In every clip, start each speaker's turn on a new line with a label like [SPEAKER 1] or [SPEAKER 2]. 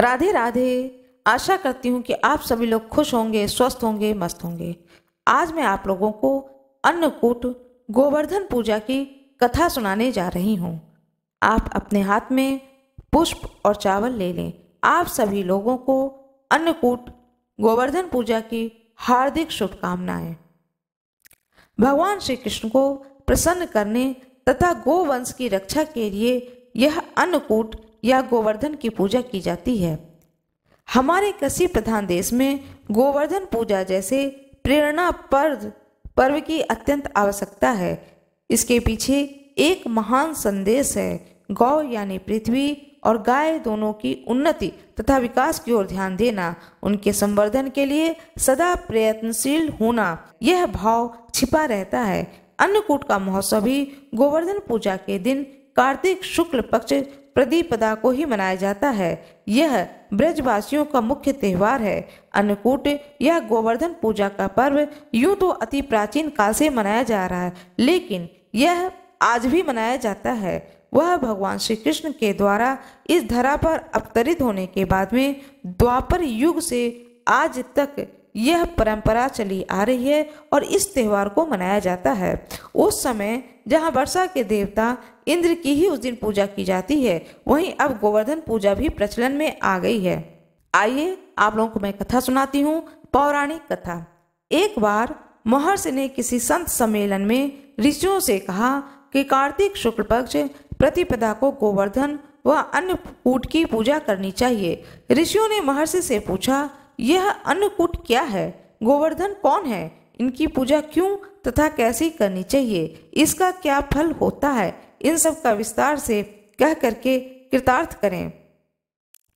[SPEAKER 1] राधे राधे, आशा करती हूँ कि आप सभी लोग खुश होंगे, स्वस्थ होंगे, मस्त होंगे। आज मैं आप लोगों को अन्नकूट गोवर्धन पूजा की कथा सुनाने जा रही हूँ। आप अपने हाथ में पुष्प और चावल ले लें। आप सभी लोगों को अन्नकूट गोवर्धन पूजा की हार्दिक शुभकामनाएँ। भगवान श्री कृष्ण को प्रसन्न करने तथा गोवंश की रक्षा के लिए यह अन्नकूट या गोवर्धन की पूजा की जाती है। हमारे कृषि प्रधान देश में गोवर्धन पूजा जैसे प्रेरणा पर्व पर्व की अत्यंत आवश्यकता है। इसके पीछे एक महान संदेश है, गौ यानी पृथ्वी और गाय दोनों की उन्नति तथा विकास की ओर ध्यान देना, उनके संवर्धन के लिए सदा प्रयत्नशील होना, यह भाव छिपा रहता है। अन्नकूट का महोत्सव भी गोवर्धन पूजा के दिन कार्तिक शुक्ल पक्ष प्रदीपदा को ही मनाया जाता है। यह ब्रजवासियों का मुख्य त्यौहार है। अन्नकूट या गोवर्धन पूजा का पर्व यूँ तो अति प्राचीन काल से मनाया जा रहा है, लेकिन यह आज भी मनाया जाता है। वह भगवान श्री कृष्ण के द्वारा इस धरा पर अवतरित होने के बाद में द्वापर युग से आज तक यह परंपरा चली आ रही है और इस त्योहार को मनाया जाता है। उस समय जहाँ वर्षा के देवता इंद्र की ही उस दिन पूजा की जाती है, वहीं अब गोवर्धन पूजा भी प्रचलन में आ गई है। आइए आप लोगों को मैं कथा सुनाती हूँ, पौराणिक कथा। एक बार महर्षि ने किसी संत सम्मेलन में ऋषियों से कहा कि कार्तिक शुक्ल पक्ष प्रतिपदा को गोवर्धन व अन्नकूट की पूजा करनी चाहिए। ऋषियों ने महर्षि से पूछा यह अन्नकूट क्या है? गोवर्धन कौन है? इनकी पूजा क्यों तथा कैसी करनी चाहिए? इसका क्या फल होता है? इन सब का विस्तार से कह करके कृतार्थ करें।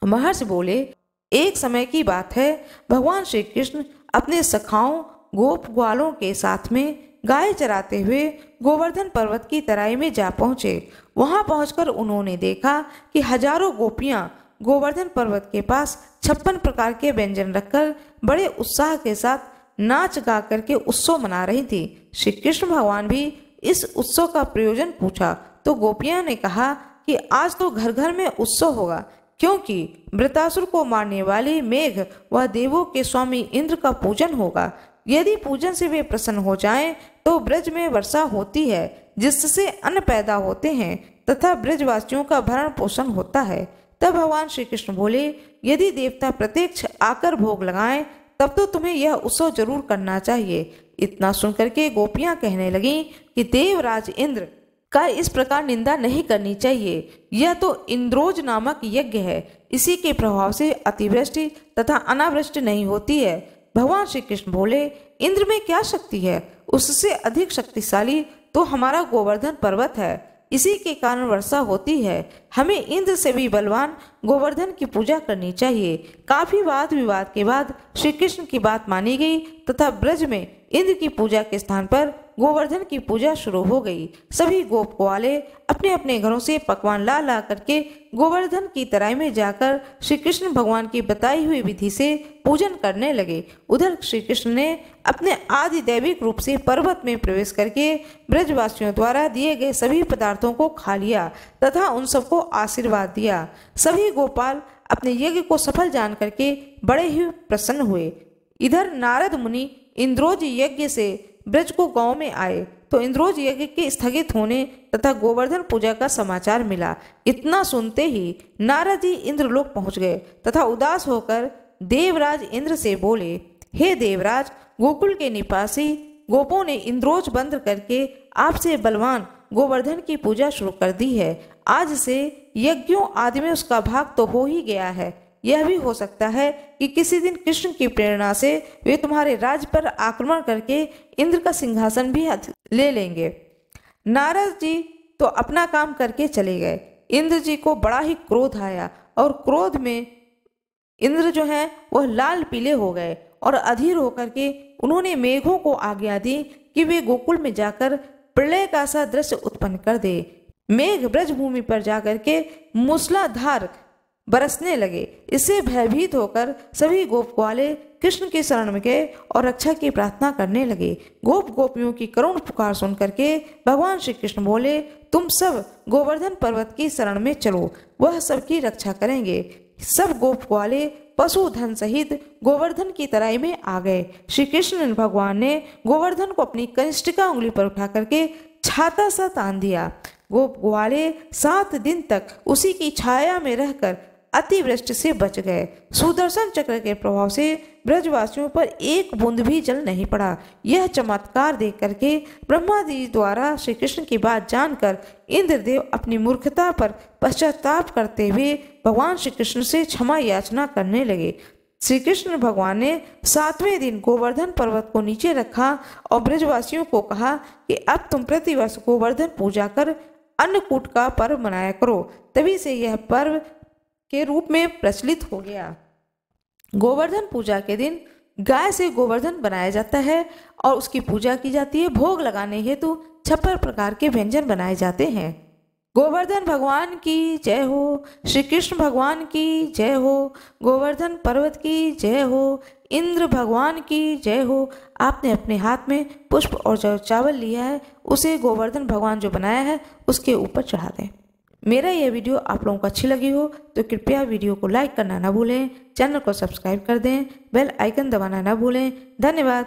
[SPEAKER 1] महर्षि बोले, एक समय की बात है। भगवान श्री कृष्ण अपने सखाओं, गोप ग्वालों के साथ में गाय चराते हुए गोवर्धन पर्वत की तराई में जा पहुँचे। वहाँ पहुंचकर उन्होंने देखा कि हज़ारों गोपियाँ गोवर्धन पर्वत के पास छप्पन प्रकार के व्यंजन रखकर बड़े उत्साह के साथ नाच गा करके उत्सव मना रही थी। श्री कृष्ण भगवान भी इस उत्सव का प्रयोजन पूछा तो गोपिया ने कहा कि आज तो घर घर में उत्सव होगा, क्योंकि वृतासुर को मारने वाले मेघ व देवों के स्वामी इंद्र का पूजन होगा। यदि पूजन से वे प्रसन्न हो जाएँ तो ब्रज में वर्षा होती है, जिससे अन्न पैदा होते हैं, तथा ब्रजवासियों का भरण पोषण होता है। तब भगवान श्री कृष्ण बोले, यदि देवता प्रत्यक्ष आकर भोग लगाएँ, तब तो तुम्हें यह उत्सव ज़रूर करना चाहिए। इतना सुनकर के गोपियाँ कहने लगी कि देवराज इंद्र का इस प्रकार निंदा नहीं करनी चाहिए। यह तो इंद्रोज नामक यज्ञ है। इसी के प्रभाव से अतिवृष्टि तथा अनावृष्टि नहीं होती है। भगवान श्री कृष्ण बोले, इंद्र में क्या शक्ति है? उससे अधिक शक्तिशाली तो हमारा गोवर्धन पर्वत है। इसी के कारण वर्षा होती है। हमें इंद्र से भी बलवान गोवर्धन की पूजा करनी चाहिए। काफ़ी वाद विवाद के बाद श्री कृष्ण की बात मानी गई तथा ब्रज में इंद्र की पूजा के स्थान पर गोवर्धन की पूजा शुरू हो गई। सभी गोप वाले अपने अपने घरों से पकवान ला ला करके गोवर्धन की तराई में जाकर श्री कृष्ण भगवान की बताई हुई विधि से पूजन करने लगे। उधर श्री कृष्ण ने अपने आदि दैविक रूप से पर्वत में प्रवेश करके ब्रजवासियों द्वारा दिए गए सभी पदार्थों को खा लिया तथा उन सबको आशीर्वाद दिया। सभी गोपाल अपने यज्ञ को सफल जान करके बड़े ही प्रसन्न हुए। इधर नारद मुनि इंद्रोज यज्ञ से ब्रज को गाँव में आए तो इंद्रोज यज्ञ के स्थगित होने तथा गोवर्धन पूजा का समाचार मिला। इतना सुनते ही नारद जी इंद्रलोक पहुँच गए तथा उदास होकर देवराज इंद्र से बोले, हे देवराज, गोकुल के निपासी, गोपों ने इंद्रोज बंद करके आपसे बलवान गोवर्धन की पूजा शुरू कर दी है। आज से यज्ञों आदि में उसका भाग तो हो ही गया है। यह भी हो सकता है कि किसी दिन कृष्ण की प्रेरणा से वे तुम्हारे राज्य पर आक्रमण करके इंद्र का सिंहासन भी ले लेंगे। नारद जी तो अपना काम करके चले गए। इंद्र जी को बड़ा ही क्रोध आया और क्रोध में इंद्र जो है, वह लाल पीले हो गए और अधीर होकर के उन्होंने मेघों को आज्ञा दी कि वे गोकुल में जाकर प्रलय का सा दृश्य उत्पन्न कर दे। मेघ ब्रज भूमि पर जाकर के मूसलाधार बरसने लगे। इससे भयभीत होकर सभी गोप ग्वाले कृष्ण के शरण में गए और रक्षा की प्रार्थना करने लगे। गोप गोपियों की करुण पुकार सुन करके भगवान श्री कृष्ण बोले, तुम सब गोवर्धन पर्वत की शरण में चलो, वह सबकी रक्षा करेंगे। सब गोप ग्वाले पशु धन सहित गोवर्धन की तराई में आ गए। श्री कृष्ण भगवान ने गोवर्धन को अपनी कनिष्ठिका उंगली पर उठा करके छाता सा तान दिया। गोप ग्वाले सात दिन तक उसी की छाया में रहकर अतिवृष्टि से बच गए। सुदर्शन चक्र के प्रभाव से ब्रजवासियों पर एक बूंद भी जल नहीं पड़ा। यह चमत्कार देख करके ब्रह्मा जी द्वारा श्री कृष्ण की बात जानकर इंद्रदेव अपनी मूर्खता पर पश्चाताप करते हुए भगवान श्री कृष्ण से क्षमा याचना करने लगे। श्री कृष्ण भगवान ने सातवें दिन गोवर्धन पर्वत को नीचे रखा और ब्रजवासियों को कहा कि अब तुम प्रतिवर्ष गोवर्धन पूजा कर अन्नकूट का पर्व मनाया करो। तभी से यह पर्व के रूप में प्रचलित हो गया। गोवर्धन पूजा के दिन गाय से गोवर्धन बनाया जाता है और उसकी पूजा की जाती है। भोग लगाने हेतु छप्पर प्रकार के व्यंजन बनाए जाते हैं। गोवर्धन भगवान की जय हो श्री कृष्ण भगवान की जय हो, गोवर्धन पर्वत की जय हो, इंद्र भगवान की जय हो। आपने अपने हाथ में पुष्प और जो चावल लिया है, उसे गोवर्धन भगवान जो बनाया है, उसके ऊपर चढ़ा दें। मेरा यह वीडियो आप लोगों को अच्छी लगी हो तो कृपया वीडियो को लाइक करना ना भूलें, चैनल को सब्सक्राइब कर दें, बेल आइकन दबाना ना भूलें, धन्यवाद।